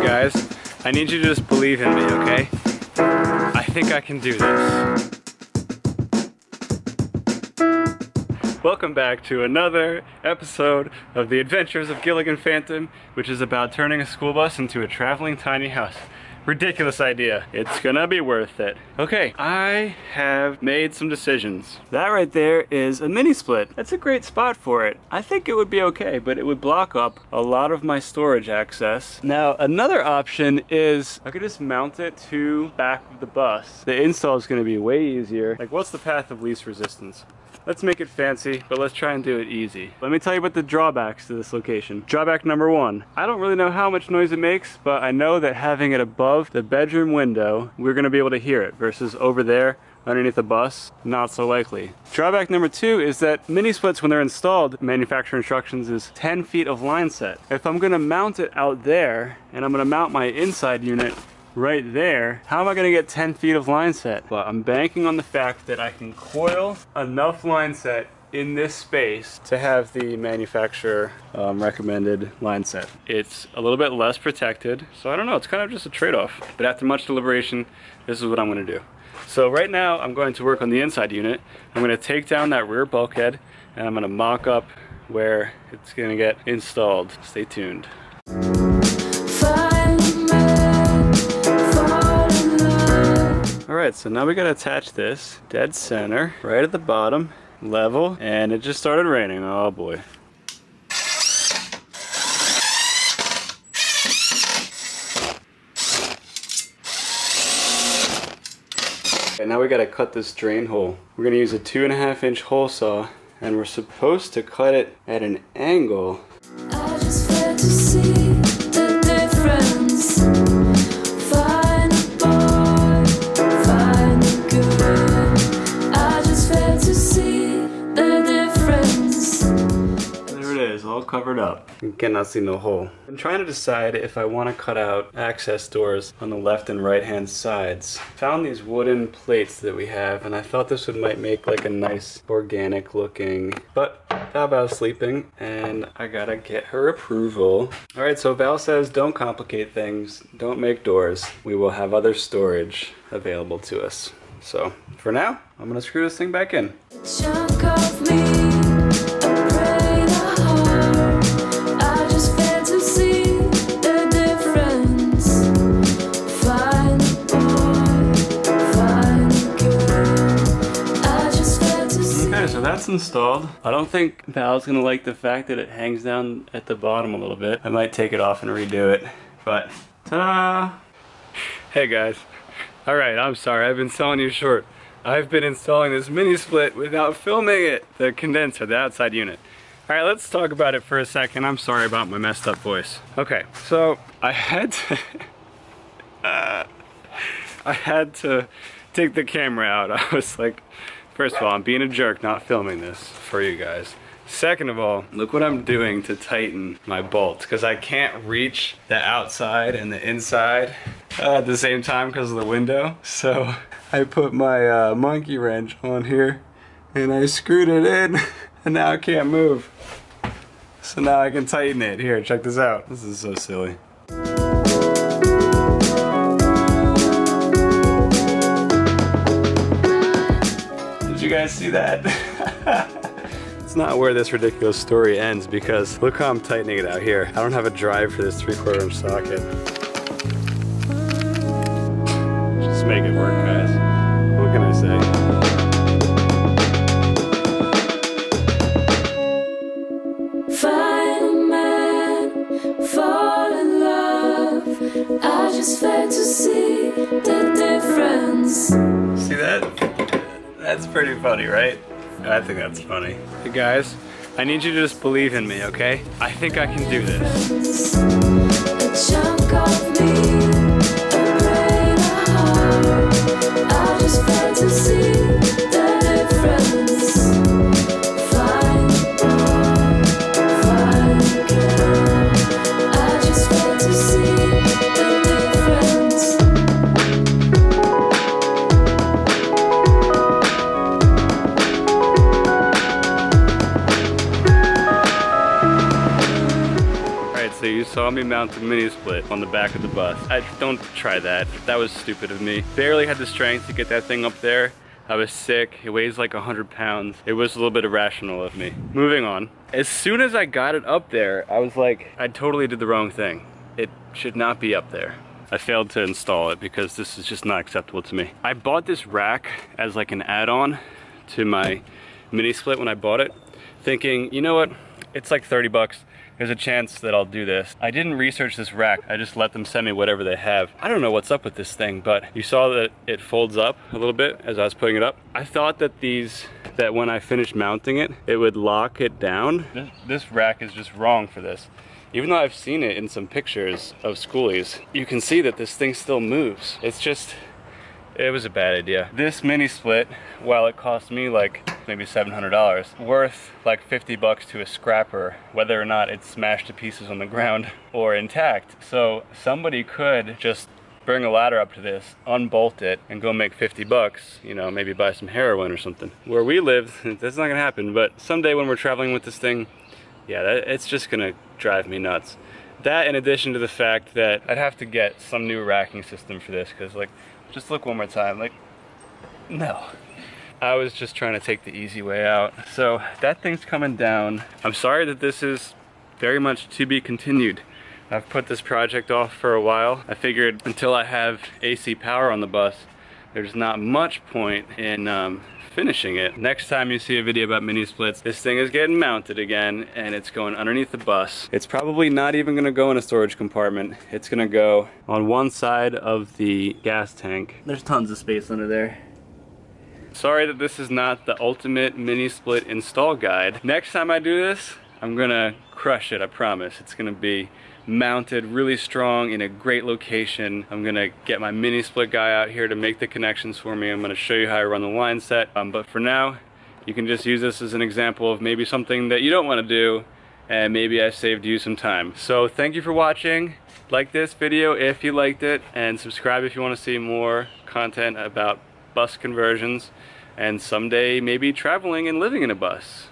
guys, I need you to just believe in me, okay? I think I can do this. Welcome back to another episode of The Adventures of Gilligan Phantom, which is about turning a school bus into a traveling tiny house. Ridiculous idea. It's gonna be worth it. Okay, I have made some decisions. That right there is a mini split. That's a great spot for it. I think it would be okay, but it would block up a lot of my storage access. Now, another option is I could just mount it to back of the bus. The install is gonna be way easier. Like, what's the path of least resistance? Let's make it fancy, but let's try and do it easy. Let me tell you about the drawbacks to this location. Drawback number one, I don't really know how much noise it makes, but I know that having it above the bedroom window, we're gonna be able to hear it versus over there underneath the bus, not so likely. Drawback number two is that mini splits, when they're installed, manufacturer instructions is 10 feet of line set. If I'm gonna mount it out there, and I'm gonna mount my inside unit right there, how am I gonna get 10 feet of line set? Well, I'm banking on the fact that I can coil enough line set in this space to have the manufacturer um, recommended line set. It's a little bit less protected, so I don't know, it's kind of just a trade-off. But after much deliberation, this is what I'm gonna do. So right now, I'm going to work on the inside unit. I'm gonna take down that rear bulkhead, and I'm gonna mock up where it's gonna get installed. Stay tuned. So now we gotta attach this dead center, right at the bottom, level, and it just started raining. Oh boy. Okay, now we gotta cut this drain hole. We're gonna use a two and a half inch hole saw, and we're supposed to cut it at an angle covered up. You cannot see no hole. I'm trying to decide if I want to cut out access doors on the left and right hand sides. Found these wooden plates that we have and I thought this would might make like a nice organic looking, but Val sleeping and I gotta get her approval. All right, so Val says don't complicate things, don't make doors. We will have other storage available to us. So for now, I'm gonna screw this thing back in. Installed. I don't think Val's gonna like the fact that it hangs down at the bottom a little bit. I might take it off and redo it, but ta-da! Hey guys. All right, I'm sorry, I've been selling you short. I've been installing this mini split without filming it, the condenser, the outside unit. All right, let's talk about it for a second. I'm sorry about my messed up voice. Okay, so I had to, uh, I had to take the camera out. I was like, First of all, I'm being a jerk not filming this for you guys. Second of all, look what I'm doing to tighten my bolts because I can't reach the outside and the inside uh, at the same time because of the window. So I put my uh, monkey wrench on here and I screwed it in and now I can't move. So now I can tighten it. Here, check this out. This is so silly. You guys see that? it's not where this ridiculous story ends because look how I'm tightening it out here. I don't have a drive for this three quarter inch socket. Just make it work, guys. That's pretty funny, right? I think that's funny. Hey guys, I need you to just believe in me, okay? I think I can do this. Saw me mount the mini split on the back of the bus. I don't try that. That was stupid of me. Barely had the strength to get that thing up there. I was sick. It weighs like 100 pounds. It was a little bit irrational of me. Moving on. As soon as I got it up there, I was like, I totally did the wrong thing. It should not be up there. I failed to install it because this is just not acceptable to me. I bought this rack as like an add-on to my mini split when I bought it, thinking, you know what, it's like 30 bucks there's a chance that I'll do this. I didn't research this rack. I just let them send me whatever they have. I don't know what's up with this thing, but you saw that it folds up a little bit as I was putting it up. I thought that these, that when I finished mounting it, it would lock it down. This, this rack is just wrong for this. Even though I've seen it in some pictures of skoolies, you can see that this thing still moves. It's just, it was a bad idea. This mini split, while it cost me like maybe $700, worth like 50 bucks to a scrapper, whether or not it's smashed to pieces on the ground or intact. So somebody could just bring a ladder up to this, unbolt it, and go make 50 bucks, you know, maybe buy some heroin or something. Where we live, that's not gonna happen, but someday when we're traveling with this thing, yeah, that, it's just gonna drive me nuts. That in addition to the fact that I'd have to get some new racking system for this, because like, just look one more time. Like, no. I was just trying to take the easy way out. So that thing's coming down. I'm sorry that this is very much to be continued. I've put this project off for a while. I figured until I have AC power on the bus, there's not much point in um, finishing it. Next time you see a video about mini splits, this thing is getting mounted again and it's going underneath the bus. It's probably not even gonna go in a storage compartment. It's gonna go on one side of the gas tank. There's tons of space under there. Sorry that this is not the ultimate mini split install guide. Next time I do this, I'm gonna crush it, I promise. It's gonna be mounted really strong in a great location. I'm gonna get my mini split guy out here to make the connections for me. I'm gonna show you how I run the line set. Um, but for now, you can just use this as an example of maybe something that you don't wanna do and maybe I saved you some time. So thank you for watching. Like this video if you liked it and subscribe if you wanna see more content about bus conversions, and someday maybe traveling and living in a bus.